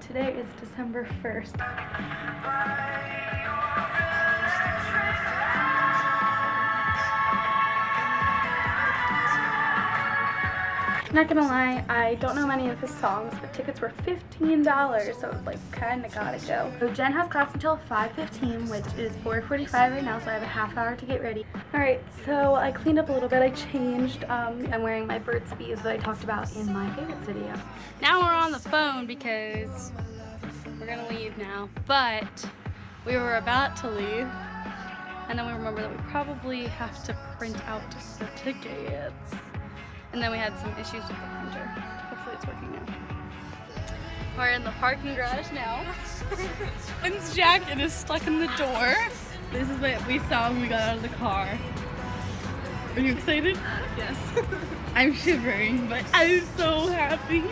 today is December 1st. Not gonna lie, I don't know many of his songs, but tickets were $15, so it was like kinda gotta go. So Jen has class until 5.15, which is 4.45 right now, so I have a half hour to get ready. Alright, so I cleaned up a little bit, I changed. Um, I'm wearing my Burt's Bees that I talked about in my favorites video. Now we're on the phone because we're gonna leave now, but we were about to leave, and then we remember that we probably have to print out the tickets. And then we had some issues with the printer. Hopefully it's working now. We're in the parking garage now. Lynn's jacket is stuck in the door. This is what we saw when we got out of the car. Are you excited? Yes. I'm shivering, but I'm so happy.